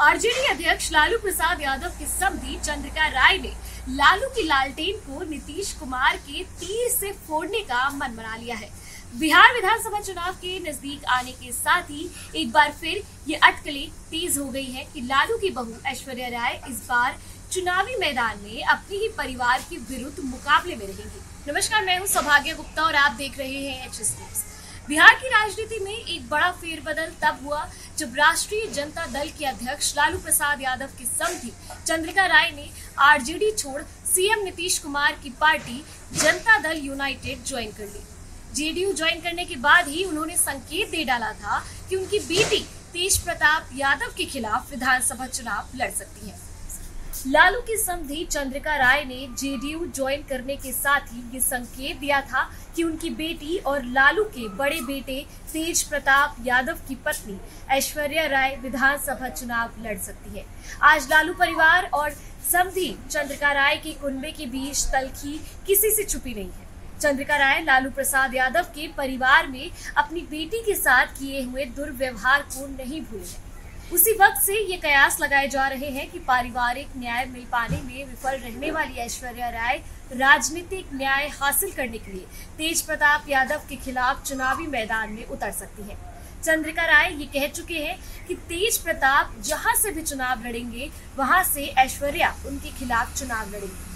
RJD अध्यक्ष लालू प्रसाद यादव के समधी चंद्रिका राय ने लालू की लालटेन को नीतीश कुमार के तीर से फोड़ने का मन बना लिया है। बिहार विधानसभा चुनाव के नज़दीक आने के साथ ही एक बार फिर ये अटकलें तेज हो गई है कि लालू की बहू ऐश्वर्या राय इस बार चुनावी मैदान में अपने ही परिवार के विरुद्ध मुकाबले में रहेंगी। नमस्कार, मैं हूँ सौभाग्य गुप्ता और आप देख रहे हैं एच न्यूज़। बिहार की राजनीति में एक बड़ा फेरबदल तब हुआ जब राष्ट्रीय जनता दल के अध्यक्ष लालू प्रसाद यादव के समी चंद्रिका राय ने आरजेडी छोड़ सीएम नीतीश कुमार की party Janata Dal United join कर ली। जेडीयू ज्वाइन करने के बाद ही उन्होंने संकेत दे डाला था कि उनकी बेटी तेज प्रताप यादव के खिलाफ विधानसभा चुनाव लड़ सकती है। लालू की समधी चंद्रिका राय ने जेडीयू ज्वाइन करने के साथ ही ये संकेत दिया था कि उनकी बेटी और लालू के बड़े बेटे तेज प्रताप यादव की पत्नी ऐश्वर्या राय विधानसभा चुनाव लड़ सकती है। आज लालू परिवार और समधी चंद्रिका राय के कुनबे के बीच तलखी किसी से छुपी नहीं है। चंद्रिका राय, लालू प्रसाद यादव के परिवार में अपनी बेटी के साथ किए हुए दुर्व्यवहार को नहीं भूले हैं। उसी वक्त से ये कयास लगाए जा रहे हैं कि पारिवारिक न्याय मिल पाने में विफल रहने वाली ऐश्वर्या राय राजनीतिक न्याय हासिल करने के लिए तेज प्रताप यादव के खिलाफ चुनावी मैदान में उतर सकती है। चंद्रिका राय ये कह चुके हैं कि तेज प्रताप जहाँ से भी चुनाव लड़ेंगे, वहाँ से ऐश्वर्या उनके खिलाफ चुनाव लड़ेंगी।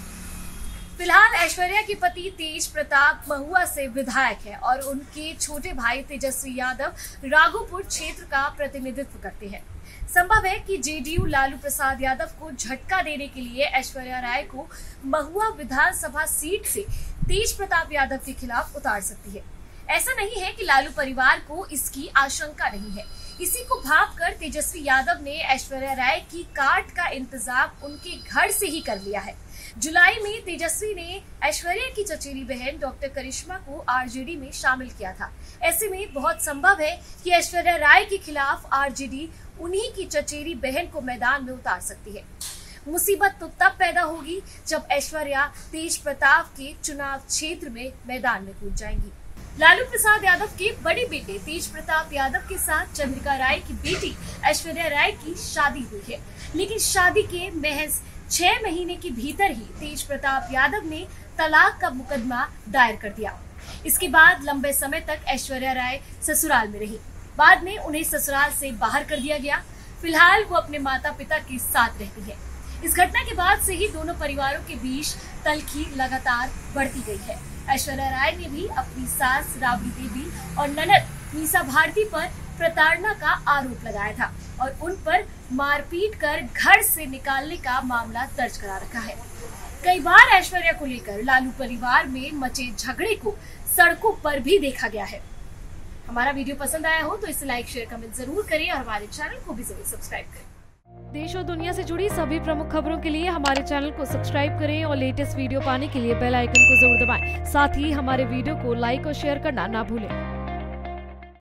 फ़िलहाल ऐश्वर्या के पति तेज प्रताप महुआ से विधायक है और उनके छोटे भाई तेजस्वी यादव राघोपुर क्षेत्र का प्रतिनिधित्व करते हैं। संभव है कि जेडीयू लालू प्रसाद यादव को झटका देने के लिए ऐश्वर्या राय को महुआ विधानसभा सीट से तेज प्रताप यादव के खिलाफ उतार सकती है। ऐसा नहीं है कि लालू परिवार को इसकी आशंका नहीं है। इसी को भाप कर तेजस्वी यादव ने ऐश्वर्या राय की काट का इंतज़ाम उनके घर से ही कर लिया है। जुलाई में तेजस्वी ने ऐश्वर्या की चचेरी बहन डॉक्टर करिश्मा को आरजेडी में शामिल किया था। ऐसे में बहुत संभव है कि ऐश्वर्या राय के खिलाफ आरजेडी उन्हीं की चचेरी बहन को मैदान में उतार सकती है। मुसीबत तो तब पैदा होगी जब ऐश्वर्या तेज प्रताप के चुनाव क्षेत्र में मैदान में कूद जाएँगी। लालू प्रसाद यादव के बड़े बेटे तेज प्रताप यादव के साथ चंद्रिका राय की बेटी ऐश्वर्या राय की शादी हुई है। लेकिन शादी के महज छह महीने के भीतर ही तेज प्रताप यादव ने तलाक का मुकदमा दायर कर दिया। इसके बाद लंबे समय तक ऐश्वर्या राय ससुराल में रही। बाद में उन्हें ससुराल से बाहर कर दिया गया। फ़िलहाल वो अपने माता पिता के साथ रहती है। इस घटना के बाद से ही दोनों परिवारों के बीच तलखी लगातार बढ़ती गई है। ऐश्वर्या राय ने भी अपनी सास राबड़ी देवी और ननद मीसा भारती पर प्रताड़ना का आरोप लगाया था और उन पर मारपीट कर घर से निकालने का मामला दर्ज करा रखा है। कई बार ऐश्वर्या को लेकर लालू परिवार में मचे झगड़े को सड़कों पर भी देखा गया है। हमारा वीडियो पसंद आया हो तो इसे लाइक, शेयर, कमेंट ज़रूर करें और हमारे चैनल को भी ज़रूर सब्सक्राइब करें। देश और दुनिया से जुड़ी सभी प्रमुख खबरों के लिए हमारे चैनल को सब्सक्राइब करें और लेटेस्ट वीडियो पाने के लिए बेल आइकन को ज़रूर दबाएँ। साथ ही हमारे वीडियो को लाइक और शेयर करना ना भूलें